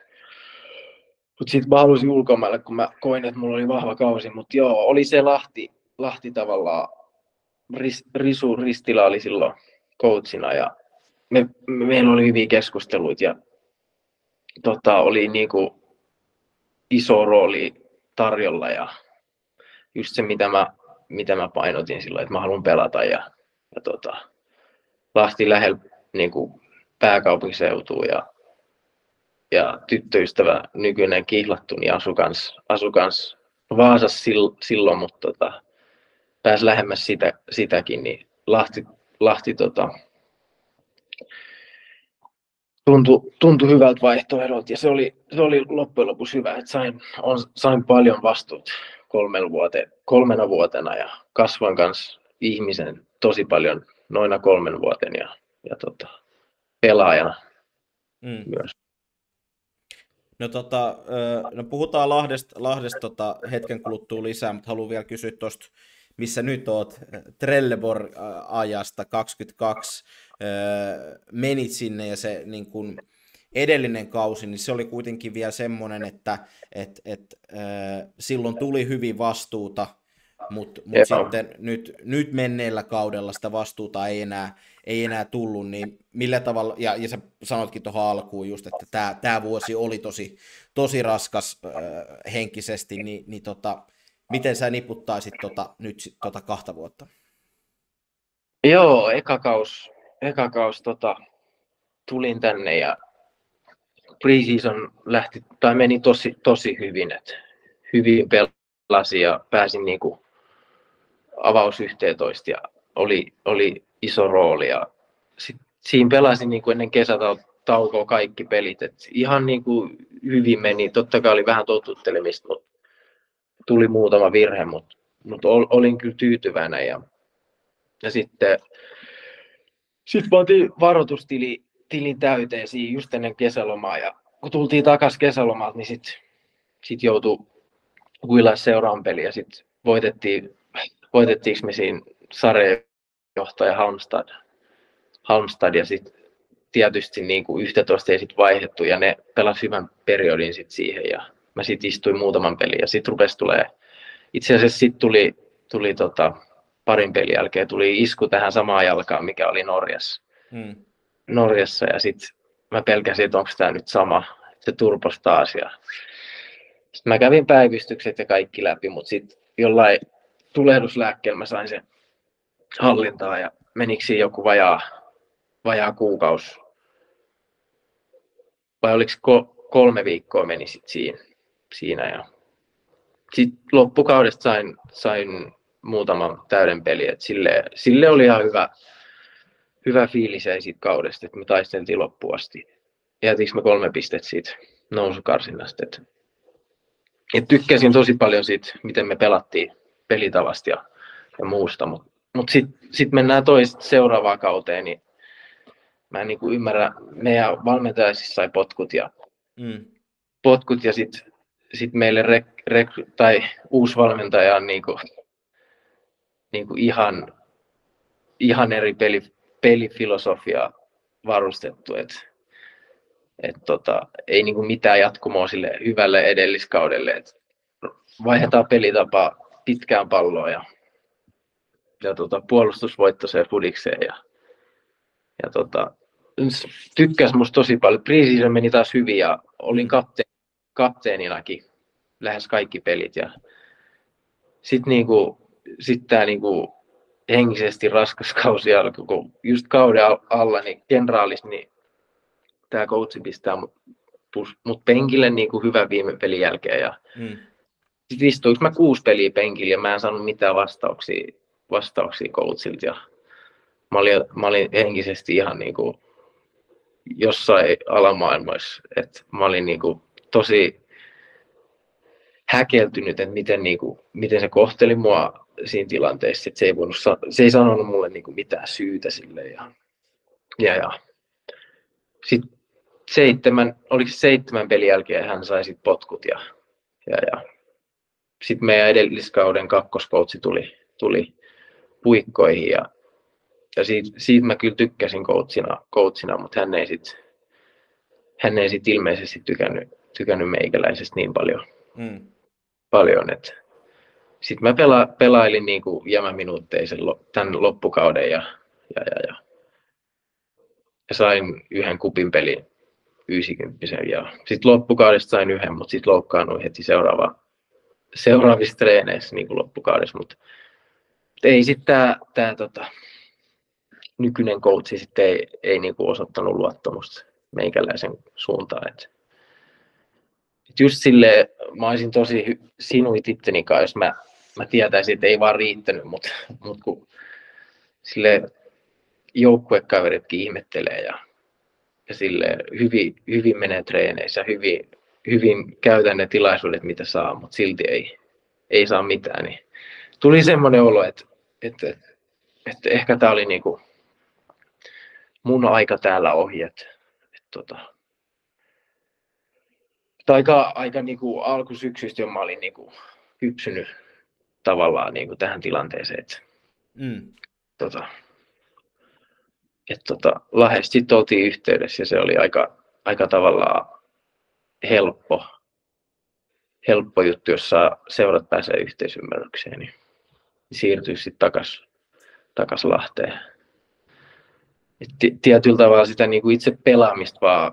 mutta sitten mä halusin ulkomaille, kun mä koin, että mulla oli vahva kausi. Mutta joo, oli se Lahti, Lahti tavallaan, ris, Risu Ristila oli silloin coachina ja me, meillä oli hyviä keskusteluita ja tota, oli niinku iso rooli tarjolla ja just se, mitä mä, mitä mä painotin silloin, että mä haluan pelata ja, ja tota, Lahti lähellä niin kuin ja, ja tyttöystävä nykyinen kihlattu niin asu kans, asu kans Vaasassa silloin, mutta tota, pääsi lähemmäs sitä, sitäkin, niin Lahti, Lahti tota, tuntui, tuntui hyvältä vaihtoehdolta ja se oli, se oli loppujen lopuksi hyvä, että sain, on, sain paljon vastuut kolmena, vuote, kolmena vuotena ja kasvoin kanssa ihmisen tosi paljon noina kolmen vuoten ja, ja tota, pelaajana mm. myös. No, tota, no puhutaan Lahdesta, Lahdesta tota, hetken kuluttua lisää, mutta haluan vielä kysyä tuosta, missä nyt oot? Trelleborg-ajasta 22 menit sinne ja se niin kuin, edellinen kausi, niin se oli kuitenkin vielä semmoinen, että et, et, silloin tuli hyvin vastuuta, mutta mut sitten nyt, nyt menneellä kaudella sitä vastuuta ei enää, ei enää tullut, niin millä tavalla, ja, ja sä sanotkin tuohon alkuun just, että tämä, tämä vuosi oli tosi, tosi raskas äh, henkisesti, niin, niin tota, miten sä niputtaisit tota, nyt tota kahta vuotta? Joo, eka kaus, eka kaus tota, tulin tänne ja preseason lähti, tai meni tosi, tosi hyvin, että hyvin pelasin ja pääsin niinku avaus 11 ja oli, oli iso rooli. Ja sit siinä pelasin niin kuin ennen kesätaukoa kaikki pelit. Et ihan niin kuin hyvin meni. Totta kai oli vähän totuttelemista, mutta tuli muutama virhe, mutta, mutta olin kyllä tyytyväinen. Ja, ja sitten sitten mä otin varoitustili tilin täyteen siinä just ennen kesälomaa ja kun tultiin takaisin kesälomalta, niin sitten sit joutui huilaa seuraan peliin ja sitten voitettiin, voitettiinko me siinä sarjajohtaja Halmstad, Halmstad ja sitten tietysti niin kuin 11 ei sitten vaihdettu ja ne pelasi hyvän periodin sitten siihen ja mä sitten istuin muutaman pelin ja sitten rupesi tulee, itse asiassa sitten tuli, tuli tota, parin pelin jälkeen tuli isku tähän samaan jalkaan, mikä oli Norjassa. Hmm. Norjassa ja sitten mä pelkäsin, että onko tämä nyt sama, se turpos taas. Ja... Sitten mä kävin päivystykset ja kaikki läpi, mutta sitten jollain tulehduslääkkeellä mä sain sen hallintaa ja meniksi joku vajaa, vajaa kuukaus vai oliko ko- kolme viikkoa meni sit siinä, siinä ja sitten loppukaudesta sain, sain muutaman täyden peli, että sille, sille oli ihan hyvä, hyvä fiilis siitä kaudesta, että me taisteltiin loppuun asti. Jätiinkö me kolme pistettä siitä nousukarsinnasta. Että, et tykkäsin tosi paljon siitä, miten me pelattiin pelitavasta ja, ja muusta, mutta mut sitten sit mennään toista seuraavaan kauteen, niin mä en niinku ymmärrä, meidän valmentaja siis sai potkut ja, mm. potkut ja sitten sit meille rek, rek, tai uusi valmentaja on niinku, niinku ihan, ihan eri peli, pelifilosofia varustettu, että et tota, ei niinku mitään jatkumoa sille hyvälle edelliskaudelle, että vaihdetaan pelitapa pitkään palloa ja, ja tota, puolustusvoittoiseen fudikseen ja, ja tota, tykkäs musta tosi paljon. Preseason meni taas hyvin ja olin kapte, kapteeninakin lähes kaikki pelit ja sitten niinku, sit tämä niinku henkisesti raskas *laughs* kausi alkoi, kun just kauden alla niin kenraalis, niin tämä coachi pistää mut, mut penkille niin kuin hyvän viime pelin jälkeen. Ja mm. Sitten istuinko mä kuusi peliä penkillä ja mä en saanut mitään vastauksia, vastauksia coachilta. Ja mä, olin, mä olin henkisesti ihan niin kuin jossain alamaailmoissa. että mä olin niin kuin tosi häkeltynyt, että miten, niin kuin, miten se kohteli mua siinä tilanteessa, että se ei, voinut, se ei sanonut mulle niin kuin mitään syytä sille. Ja, ja, ja. Sitten seitsemän, oliko se seitsemän pelin jälkeen hän sai sit potkut ja, ja, ja. sitten meidän edelliskauden kakkoskoutsi tuli, tuli puikkoihin ja, ja siitä, siitä, mä kyllä tykkäsin coachina, coachina mutta hän ei sitten hän ei sit ilmeisesti tykännyt, tykännyt meikäläisestä niin paljon, mm. paljon että sitten mä pela, pelailin niin kuin jämäminuutteisen tämän loppukauden ja, ja, ja, ja, ja sain yhden kupin pelin 90 ja sitten loppukaudesta sain yhden, mutta sitten loukkaannuin heti seuraava, seuraavissa treeneissä niin kuin loppukaudessa, mutta ei sitten tämä tota, nykyinen coachi sitten ei, ei niin kuin osoittanut luottamusta meikäläisen suuntaan. Et, et just sille mä olisin tosi sinuit itteni kanssa, jos mä mä tietäisin, että ei vaan riittänyt, mutta, mutta kun sille joukkuekaveritkin ihmettelee ja, ja sille hyvin, hyvin menee treeneissä, hyvin, hyvin käytän ne tilaisuudet, mitä saa, mutta silti ei, ei saa mitään, niin tuli semmoinen olo, että, että, että ehkä tämä oli niinku mun aika täällä ohi, että, että tota, aika, aika niinku alkusyksystä jo mä olin niinku kypsynyt tavallaan niin kuin tähän tilanteeseen. Että, mm. tota, et, tota, Lahdesta sitten oltiin yhteydessä ja se oli aika, aika tavallaan helppo, helppo juttu, jossa seurat pääsee yhteisymmärrykseen, niin siirtyy sitten takaisin takas Lahteen. Et tietyllä tavalla sitä niin kuin itse pelaamista vaan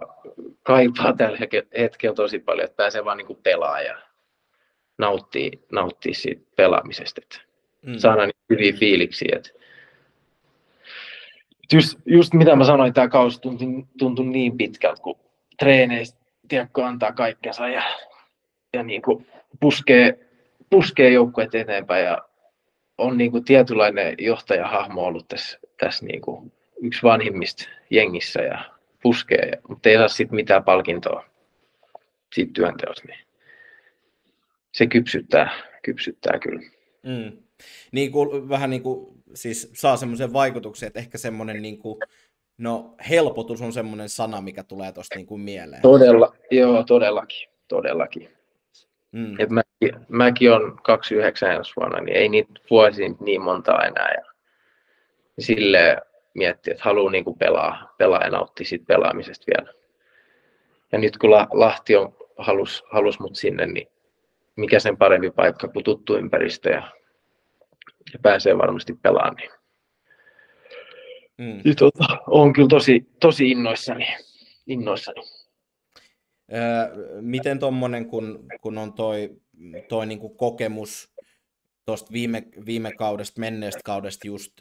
kaipaa tällä hetkellä tosi paljon, että pääsee vaan niin kuin pelaamaan nauttii, nauttii siitä pelaamisesta, että mm. saadaan niin hyviä fiiliksiä. Että just, just mitä mä sanoin, tämä kausi tuntui, tuntui niin pitkältä, kun treeneistä tiedätkö, antaa kaikkensa ja, ja niin kuin puskee, puskee joukkueet eteenpäin ja on niin kuin tietynlainen johtajahahmo ollut tässä, tässä niin kuin yksi vanhimmista jengissä ja puskee, mutta ei saa sitten mitään palkintoa siitä työnteosta. Niin se kypsyttää, kypsyttää kyllä. Mm. Niin kuin, vähän niin kuin, siis saa semmoisen vaikutuksen, että ehkä semmoinen niin kuin, no helpotus on semmoinen sana, mikä tulee tuosta niin kuin mieleen. Todella, joo, todellakin, todellakin. Mm. Et mäkin, mäkin on 29 ensi vuonna, niin ei niitä vuosia niin monta enää. Ja sille mietti, että haluaa niin pelaa, pelaa ja nauttia siitä pelaamisesta vielä. Ja nyt kun Lahti on, halus, halus mut sinne, niin mikä sen parempi paikka kuin tuttu ympäristö ja, ja pääsee varmasti pelaamaan. Niin. Mm. Ja tota, on kyllä tosi, tosi innoissani. innoissani. Öö, miten tuommoinen, kun, kun on toi, toi niinku kokemus tuosta viime, viime kaudesta, menneestä kaudesta just,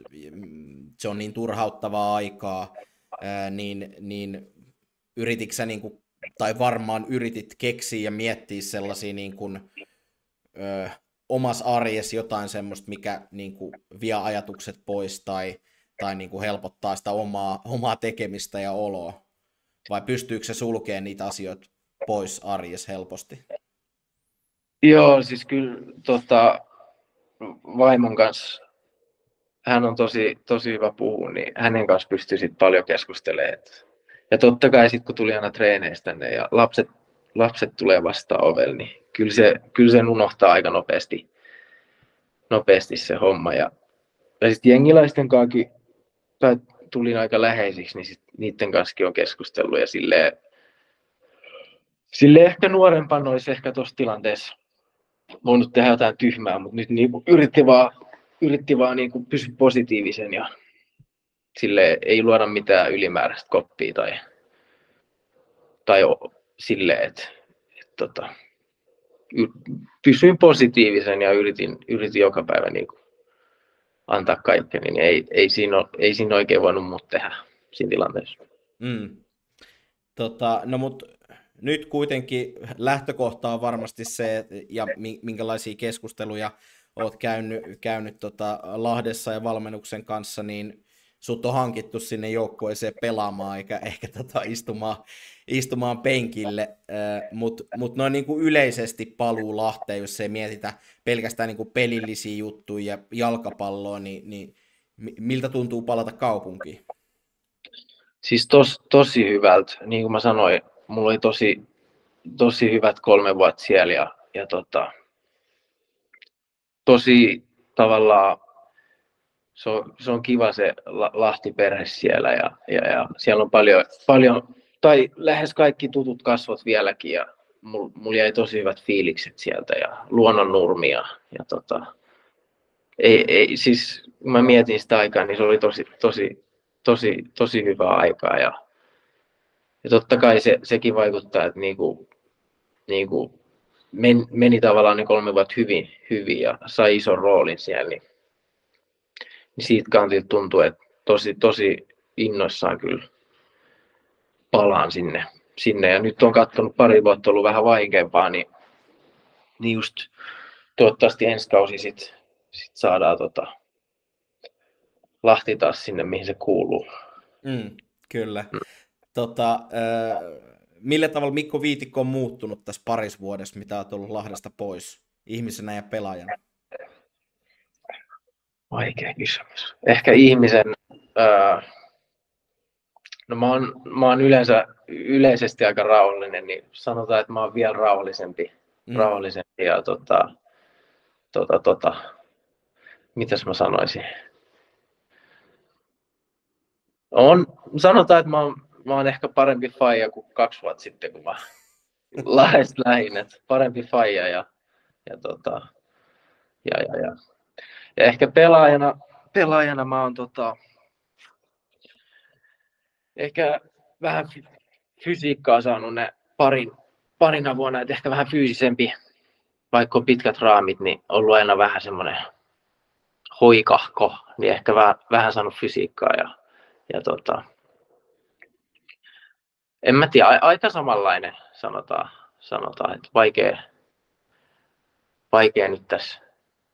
se on niin turhauttavaa aikaa, ää, niin, niin yrititkö niinku, tai varmaan yritit keksiä ja miettiä sellaisia niin kuin, ö, arjes jotain semmoista, mikä niin kuin, vie ajatukset pois tai, tai niin kuin helpottaa sitä omaa, omaa tekemistä ja oloa? Vai pystyykö se sulkemaan niitä asioita pois arjes helposti? Joo, siis kyllä tota, vaimon kanssa, hän on tosi, tosi hyvä puhua, niin hänen kanssa pystyy sit paljon keskustelemaan. Ja totta kai sitten kun tuli aina treeneistä tänne ja lapset, lapset tulee vastaan ovelle, niin kyllä, se, kyllä sen unohtaa aika nopeasti, nopeasti se homma. Ja, ja sitten jengiläisten kanssa tulin aika läheisiksi, niin sit niiden kanssa on keskustellut ja silleen, silleen ehkä nuorempana olisi ehkä tuossa tilanteessa voinut tehdä jotain tyhmää, mutta nyt niin yritti vaan, yritti vaan niin kuin pysyä positiivisen ja sille ei luoda mitään ylimääräistä koppia tai, tai sille, että, että tota, pysyin positiivisen ja yritin, yritin joka päivä niin kuin antaa kaikkeni, niin ei, ei, siinä ole, ei siinä oikein voinut muut tehdä siinä tilanteessa. Mm. Tota, no mut nyt kuitenkin lähtökohta on varmasti se, ja minkälaisia keskusteluja olet käynyt, käynyt tota Lahdessa ja valmennuksen kanssa, niin sut on hankittu sinne joukkueeseen pelaamaan eikä ehkä tota istumaan, istumaan penkille, mutta mut noin niin kuin yleisesti paluu Lahteen, jos ei mietitä pelkästään niin kuin pelillisiä juttuja ja jalkapalloa, niin, niin miltä tuntuu palata kaupunkiin? Siis tos, tosi hyvältä, niin kuin mä sanoin, mulla oli tosi, tosi hyvät kolme vuotta siellä ja, ja tota, tosi tavallaan se on, se on kiva se Lahti-perhe siellä ja, ja, ja siellä on paljon, paljon, tai lähes kaikki tutut kasvot vieläkin ja mulla mul jäi tosi hyvät fiilikset sieltä ja luonnonnurmia ja tota, ei, ei, siis kun mä mietin sitä aikaa, niin se oli tosi, tosi, tosi, tosi hyvää aikaa ja ja totta kai se, sekin vaikuttaa, että niinku, niinku men, meni tavallaan ne kolme vuotta hyvin, hyvin ja sai ison roolin siellä, niin, niin siitä kantilta tuntuu, että tosi, tosi innoissaan kyllä palaan sinne. sinne. Ja nyt on katsonut pari vuotta ollut vähän vaikeampaa, niin, niin just toivottavasti ensi kausi sit, sit saadaan tota, Lahti taas sinne, mihin se kuuluu. Mm, kyllä. Mm. Tota, äh, millä tavalla Mikko Viitikko on muuttunut tässä parissa vuodessa, mitä on tullut Lahdesta pois ihmisenä ja pelaajana? Vaikea kysymys. Ehkä ihmisen, äh, no mä oon, mä oon yleensä, yleisesti aika rauhallinen, niin sanotaan, että mä oon vielä rauhallisempi, mm. rauhallisempi ja tota, tota, tota, mitäs mä sanoisin? On, sanotaan, että mä oon mä oon ehkä parempi faija kuin kaksi vuotta sitten, kun mä *laughs* lähes lähin, että parempi faija ja, ja, tota, ja, ja, ja. ja, ehkä pelaajana, pelaajana mä oon tota, ehkä vähän fysiikkaa saanut ne parin, parina vuonna, että ehkä vähän fyysisempi, vaikka on pitkät raamit, niin ollut aina vähän semmoinen hoikahko, niin ehkä vähän, vähän saanut fysiikkaa ja, ja tota, en mä tiedä, aika samanlainen sanotaan, sanotaan että vaikea, vaikea nyt tässä,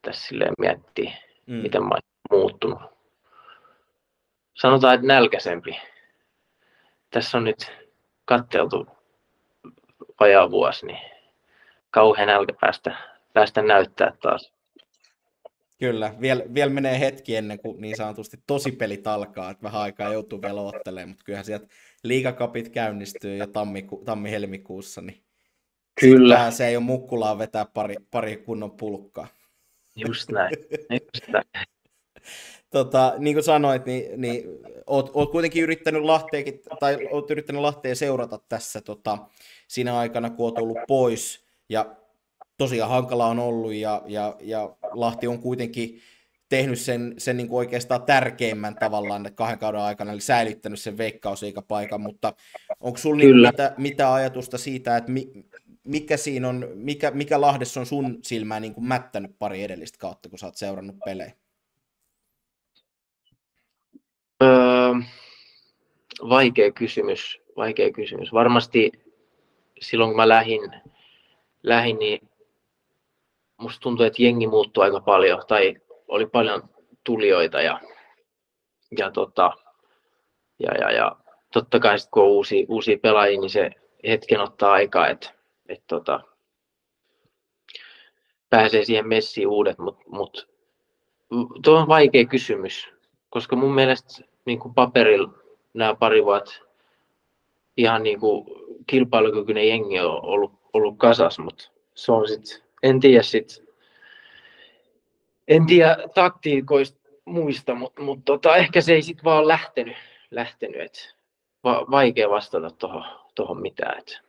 tässä silleen miettiä, mm. miten mä oon muuttunut. Sanotaan, että nälkäisempi. Tässä on nyt katteltu vajaa vuosi, niin kauhean nälkä päästä, päästä näyttää taas. Kyllä, vielä, vielä menee hetki ennen kuin niin sanotusti tosipelit alkaa, että vähän aikaa joutuu vielä ottelemaan, mutta kyllähän sieltä liikakapit käynnistyy jo tammiku, tammi-helmikuussa, niin Kyllä. se ei ole mukkulaa vetää pari, pari kunnon pulkkaa. Just näin. Just näin. tota, niin kuin sanoit, niin, niin oot, oot, kuitenkin yrittänyt Lahteekin, tai oot yrittänyt Lahteen seurata tässä tota, siinä aikana, kun oot ollut pois, ja tosiaan hankala on ollut, ja, ja, ja Lahti on kuitenkin tehnyt sen, sen niin kuin oikeastaan tärkeimmän tavallaan kahden kauden aikana, eli säilyttänyt sen veikkausliikapaikan, mutta onko sinulla niin mitä, mitä ajatusta siitä, että mi, mikä siinä on, mikä, mikä Lahdessa on sun silmään niin kuin mättänyt pari edellistä kautta, kun sä oot seurannut pelejä? Öö, vaikea kysymys, vaikea kysymys. Varmasti silloin kun mä lähin, lähin niin musta tuntui, että jengi muuttui aika paljon, tai oli paljon tulijoita ja, ja, tota, ja, ja, ja totta kai sit, kun on uusia, uusia pelaajia, niin se hetken ottaa aikaa, että et, tota, pääsee siihen messiin uudet, mutta mut, tuo on vaikea kysymys, koska mun mielestä niin kuin paperilla nämä pari vuotta ihan niin kuin kilpailukykyinen jengi on ollut, ollut kasas, mutta se on sitten, en tiedä sitten en tiedä taktiikoista muista, mutta, mutta tota, ehkä se ei sitten vaan lähtenyt, lähtenyt et va, vaikea vastata tuohon toho mitään. Et.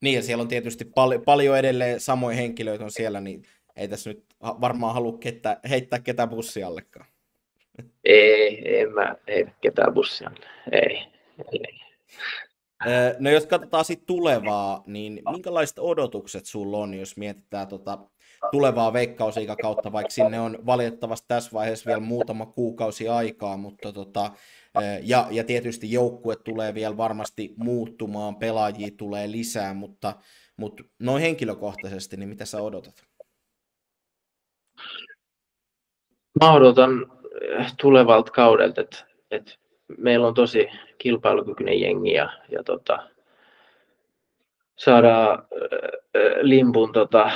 Niin ja siellä on tietysti pal- paljon edelleen samoja henkilöitä on siellä, niin ei tässä nyt varmaan halua ketä, heittää ketään bussiallekaan. Ei, en mä heitä ketään bussialle. Ei, ei. No jos katsotaan sitten tulevaa, niin minkälaiset odotukset sulla on, jos mietitään tota tulevaa kautta, vaikka sinne on valitettavasti tässä vaiheessa vielä muutama kuukausi aikaa, mutta tota, ja, ja tietysti joukkue tulee vielä varmasti muuttumaan, pelaajia tulee lisää, mutta, mutta noin henkilökohtaisesti, niin mitä sä odotat? Mä odotan tulevalta kaudelta, että, että meillä on tosi kilpailukykyinen jengi ja, ja tota, saadaan limpun tota,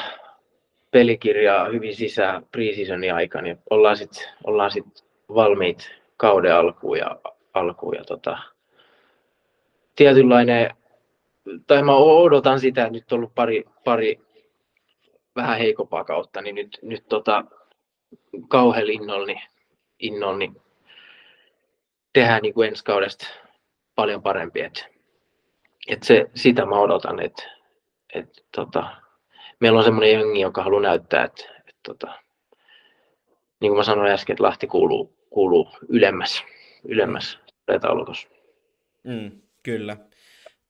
pelikirjaa hyvin sisään preseasonin aikana, niin ollaan sitten ollaan sit valmiit kauden alkuun ja, alkuun ja tota, tietynlainen, tai mä odotan sitä, että nyt on ollut pari, pari vähän heikompaa kautta, niin nyt, nyt tota, kauhean innolla, niin, innolla, niin tehdään niin kuin ensi kaudesta paljon parempi. Et, et se, sitä mä odotan, että et, tota, meillä on semmoinen jengi, joka haluaa näyttää, että, että tota, niin kuin mä sanoin äsken, että Lahti kuuluu, kuuluu ylemmäs, ylemmäs taulukossa. Mm, kyllä.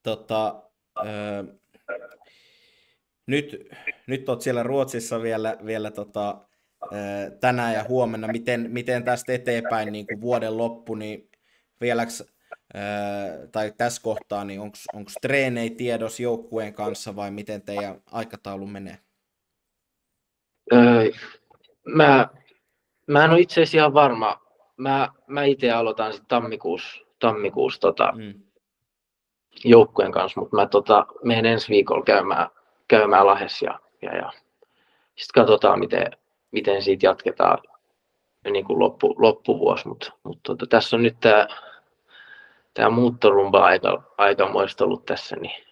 Tota, öö, nyt, nyt olet siellä Ruotsissa vielä, vielä tota, öö, tänään ja huomenna. Miten, miten tästä eteenpäin niin kuin vuoden loppu, niin vieläks, öö, tai tässä kohtaa, niin onko treenei tiedos joukkueen kanssa vai miten teidän aikataulu menee? Öö, mä, mä en ole itse asiassa ihan varma. Mä, mä itse aloitan sitten tammikuussa, tammikuussa tota, mm. joukkueen kanssa, mutta mä tota, menen ensi viikolla käymään, käymään Lahes ja, ja, ja sitten katsotaan, miten, miten siitä jatketaan niin kuin loppu, loppuvuosi, mutta, mutta tota, tässä on nyt tämä tämä muuttorumba aika, aikamoista ollut tässä, niin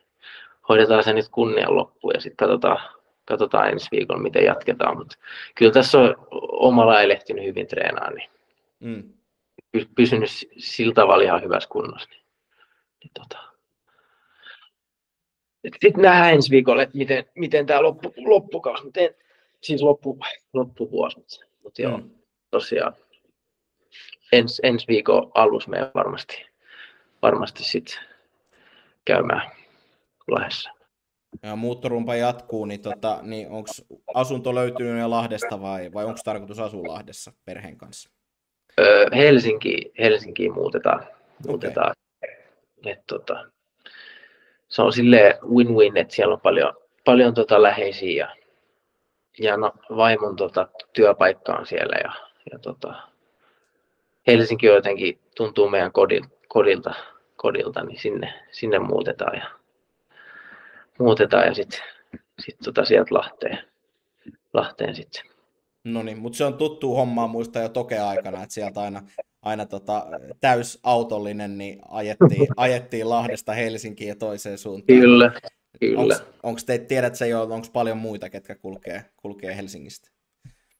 hoidetaan se nyt kunnian loppuun ja sitten katsotaan, katsotaan ensi viikolla, miten jatketaan. Mutta kyllä tässä on omalla elehtinyt hyvin treenaa, niin mm. pysynyt sillä tavalla ihan hyvässä kunnossa. Niin, niin tota. Sitten nähdään ensi viikolla, että miten, miten tämä loppu, loppukausi, miten, siis loppu, loppuvuosi, mutta, mutta joo, mm. tosiaan ens, ensi viikon alussa meidän varmasti varmasti sitten käymään Lahdessa. Ja muuttorumpa jatkuu, niin, tota, niin onko asunto löytynyt jo Lahdesta vai, vai onko tarkoitus asua Lahdessa perheen kanssa? Öö, Helsinki, Helsinkiin muutetaan. muutetaan. Okay. Et, tota, se on sille win-win, että siellä on paljon, paljon tota läheisiä ja, ja no, vaimon tota, työpaikka on siellä ja, ja tota, Helsinki jotenkin tuntuu meidän kodilta, kodilta, kodilta niin sinne, sinne muutetaan ja, muutetaan ja sitten sit tota sieltä Lahteen, Lahteen sitten. No niin, mutta se on tuttu hommaa muista jo toke-aikana, että sieltä aina, aina tota, täysautollinen niin ajettiin, ajettiin Lahdesta Helsinkiin ja toiseen suuntaan. Kyllä, kyllä. Onko te, tiedät se jo, onko paljon muita, ketkä kulkee, kulkee Helsingistä?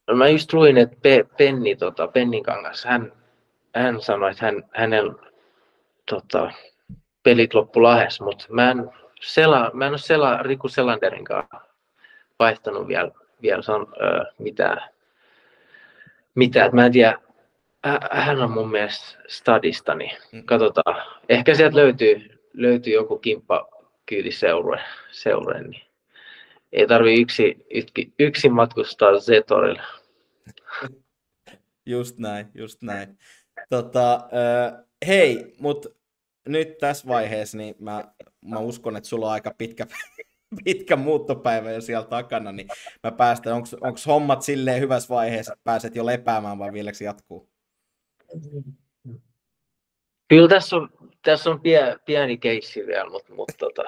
No mä just luin, että Pe, Penni, tota, Pennin kangas, hän, hän sanoi, että hän, hänen tota, pelit loppu lahes, mutta mä en, sela, mä en ole sela, Riku Selanderin kanssa vaihtanut vielä, vielä san, ö, mitään, mitään. Mä en tiedä, hän on mun mielestä stadista, niin mm. katsotaan. Ehkä sieltä löytyy, löytyy joku kimppa kyytiseure, seure, niin ei tarvi yksi, yksi, yksin matkustaa Z-torille. Just näin, just näin. Tota, äh, hei, mutta nyt tässä vaiheessa niin mä, mä uskon, että sulla on aika pitkä, *laughs* pitkä muuttopäivä jo siellä takana, niin mä päästän, onko hommat silleen hyvässä vaiheessa, että pääset jo lepäämään vai vieläksi jatkuu? Kyllä tässä on, tässä on pie, pieni keissi vielä, mutta, mutta tota,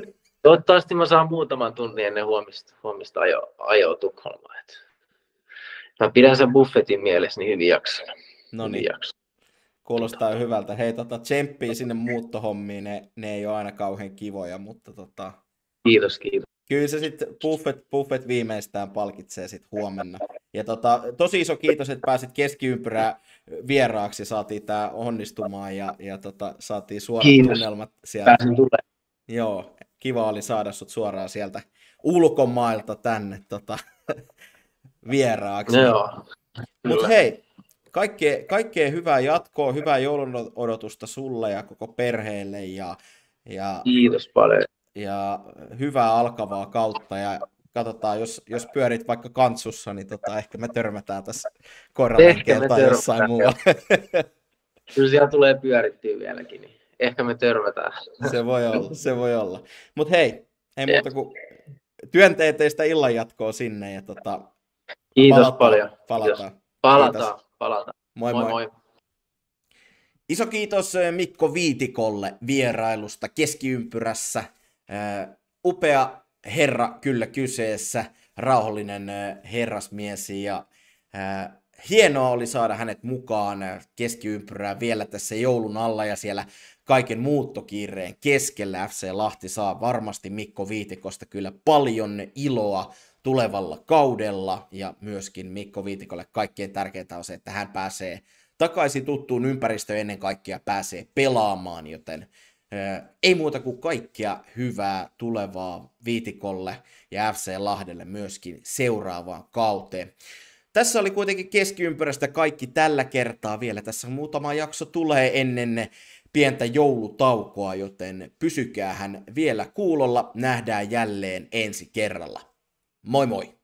*laughs* toivottavasti mä saan muutaman tunnin ennen huomista, huomista ajo, ajoa Tukholmaan. Mä pidän sen buffetin mielessä niin hyvin jakson. No niin. Kuulostaa hyvältä. Hei, tota, tsemppii sinne muuttohommiin, ne, ne ei ole aina kauhean kivoja, mutta tota... Kiitos, kiitos. Kyllä se sitten buffet, buffet viimeistään palkitsee sitten huomenna. Ja tota, tosi iso kiitos, että pääsit keskiympyrää vieraaksi, saatiin tämä onnistumaan ja, ja tota, saatiin suorat kiitos. tunnelmat sieltä. Pääsin tulee. Joo, kiva oli saada sut suoraan sieltä ulkomailta tänne tota, *laughs* vieraaksi. Joo. Mutta hei, kaikkea, kaikkea hyvää jatkoa, hyvää joulun odotusta sulle ja koko perheelle. Ja, ja, Kiitos paljon. Ja hyvää alkavaa kautta ja katsotaan, jos, jos pyörit vaikka kantsussa, niin tota, ehkä me törmätään tässä korralenkkeltaan jossain muualla. *laughs* Kyllä siellä tulee pyörittyä vieläkin, niin ehkä me törmätään. Se voi olla, se voi olla. Mutta hei, ei muuta kuin työnteeteistä illanjatkoa sinne ja tota, Kiitos palataan, paljon. Palataan. Kiitos. Palataan, Kiitos. Palataan. Moi moi. moi. moi. Iso kiitos eh, Mikko Viitikolle vierailusta keskiympyrässä. Uh, upea herra kyllä kyseessä, rauhallinen uh, herrasmies ja uh, hienoa oli saada hänet mukaan keskiympyrää vielä tässä joulun alla ja siellä kaiken muuttokiireen keskellä FC Lahti saa varmasti Mikko Viitikosta kyllä paljon iloa tulevalla kaudella ja myöskin Mikko Viitikolle kaikkein tärkeintä on se, että hän pääsee takaisin tuttuun ympäristöön ennen kaikkea pääsee pelaamaan, joten ei muuta kuin kaikkia hyvää tulevaa Viitikolle ja FC Lahdelle myöskin seuraavaan kauteen. Tässä oli kuitenkin keskiympyrästä kaikki tällä kertaa vielä. Tässä muutama jakso tulee ennen pientä joulutaukoa, joten pysykää hän vielä kuulolla. Nähdään jälleen ensi kerralla. Moi moi!